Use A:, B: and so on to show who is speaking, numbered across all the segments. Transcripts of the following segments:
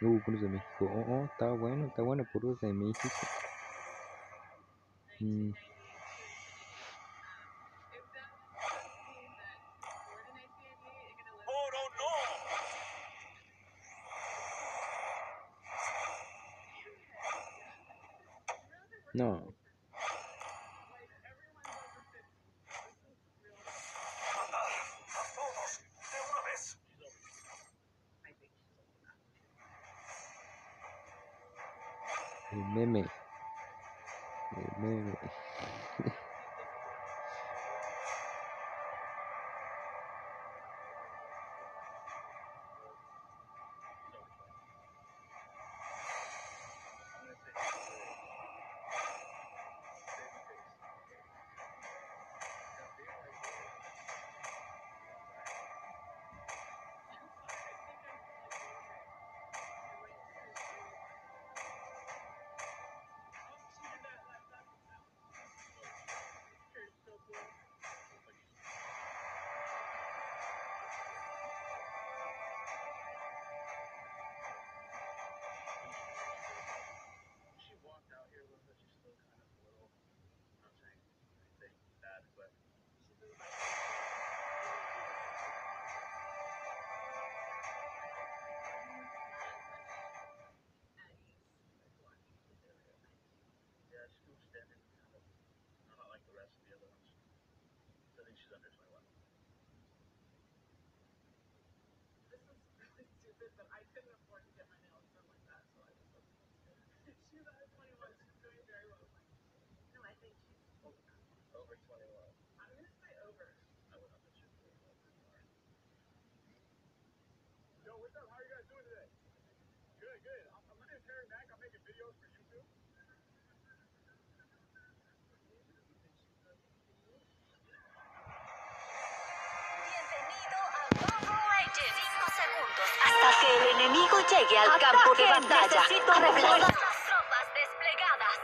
A: Uh, puros de México. Oh, oh, está bueno, está bueno, puros de México. Mm,
B: ¡Oro no!
A: no.
B: ¡A todos! ¡De una vez!
A: El meme. El meme.
C: couldn't afford to get my nails done like that, so I just wasn't going to She's under 21. She's doing very well. No, I think she's enough.
D: Over 21.
C: I'm going to say over.
D: I would not put you over anymore.
B: Yo, what's up?
E: Llegue al campo de batalla. Necesito reemplazar las tropas desplegadas.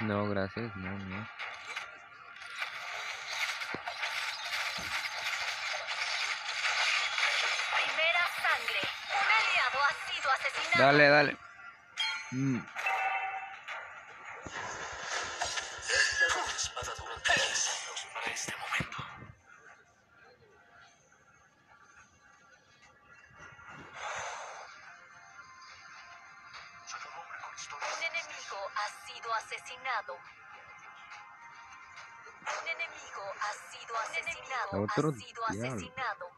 A: No, gracias, no, no.
E: Primera sangre. Un aliado ha sido asesinado.
A: Dale, dale. Mm,
B: Una espada durante 10 años para este momento. Soy un hombre con historia.
E: Un enemigo ha sido asesinado. Un enemigo ha sido asesinado.
A: Otro
E: ha sido
A: diablo.
E: asesinado.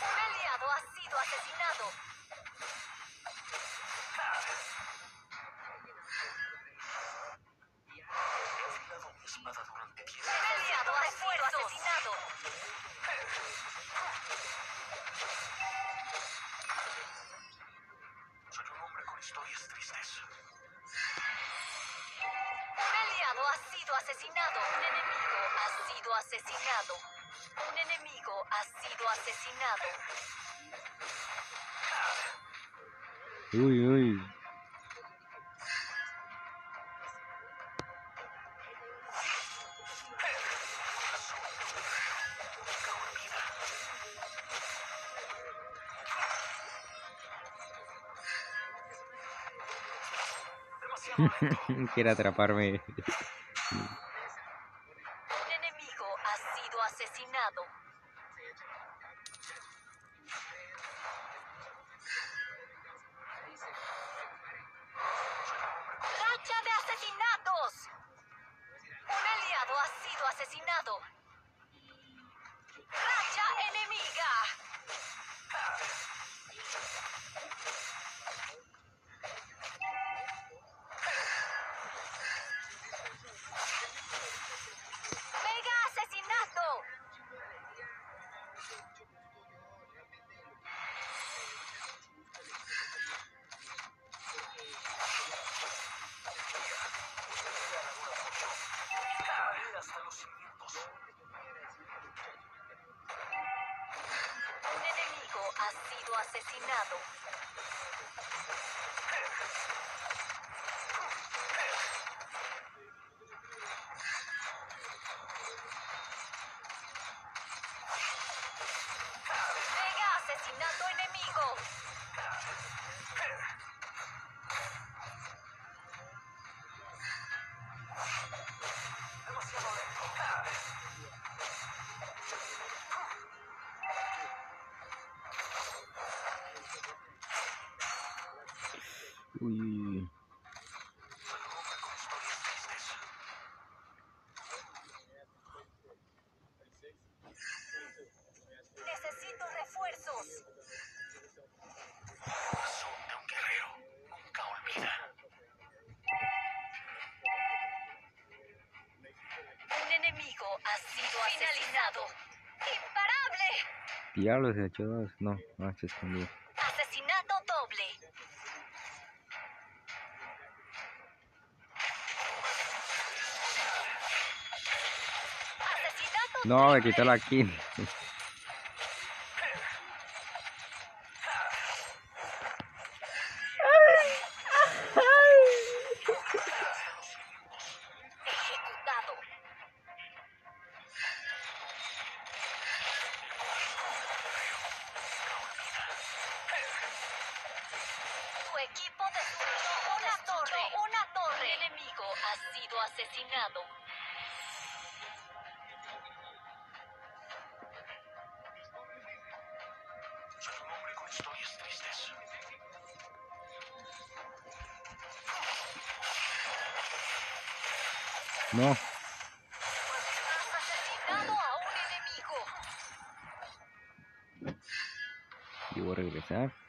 E: Un aliado ha sido asesinado. Asesinado.
B: Un
E: enemigo ha sido asesinado.
A: Uy, uy. Quiere atraparme. Uy, uy, uy.
B: Necesito refuerzos.
E: corazón de un guerrero nunca olvida.
B: Un enemigo ha sido asesinado. ¡Imparable!
A: Diablo, se echó dos. No, no, se escondió. No, me quitó la.
B: Tu equipo destruyó una torre. Una torre. Un enemigo ha sido asesinado.
A: No. Y voy a regresar.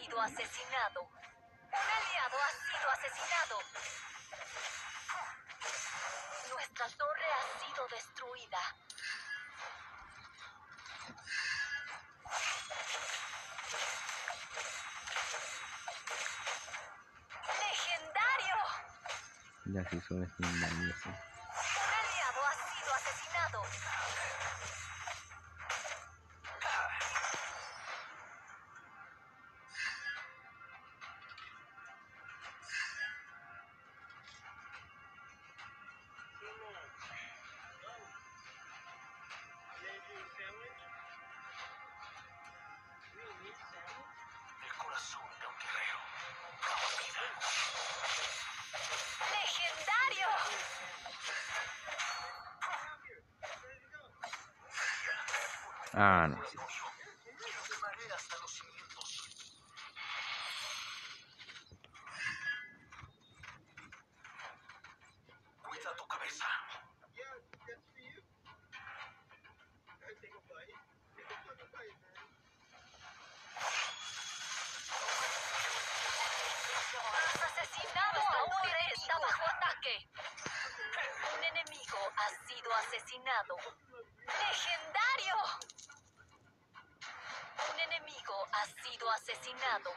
B: Sido asesinado. Un aliado ha sido asesinado. Nuestra torre ha sido destruida. ¡Legendario!
A: Ya se hizo este Ah, no. sí.
E: Y lo quemaré hasta los cimientos. Cuida tu cabeza.
B: Has asesinado a un enemigo. Está bajo ataque. Un enemigo ha sido asesinado. ¡Legendario! Un enemigo ha sido asesinado.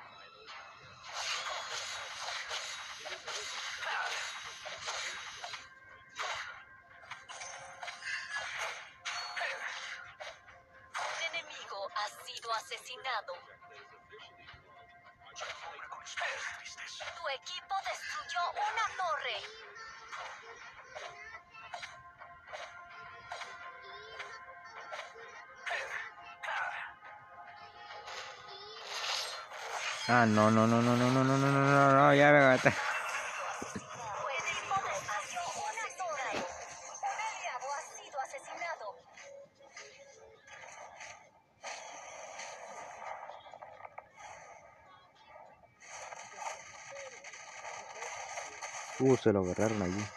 B: Un enemigo ha sido asesinado. Tu equipo destruyó una torre.
A: Ah, no, no, no, no, no, no, no, no, no, no, no, ya me
B: asesinado.
A: Uh, se lo agarraron allí.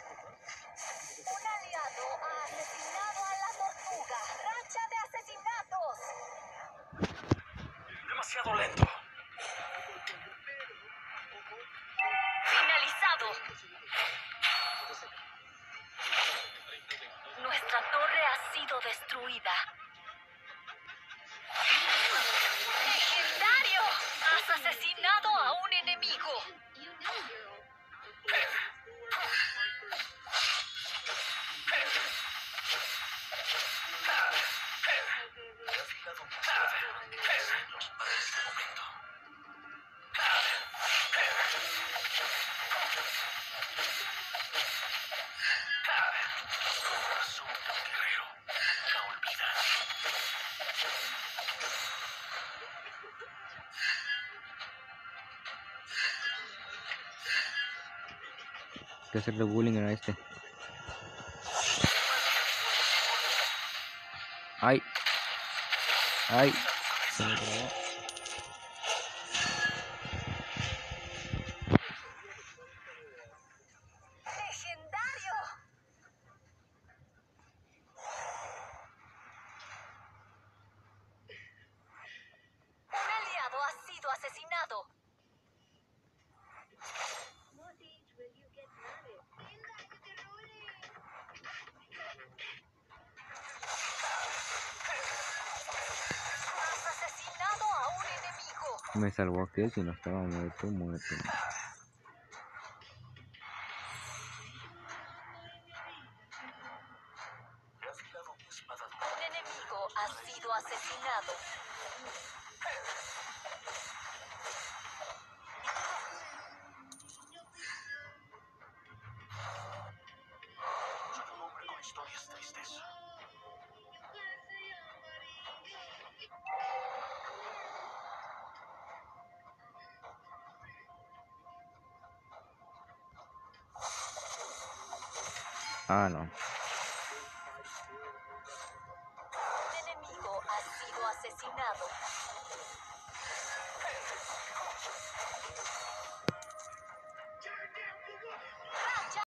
F: que hacerle bullying a este. Ay. Ay. Se me Me salvó aquel, si no estaba muerto, muerto. Ah, no.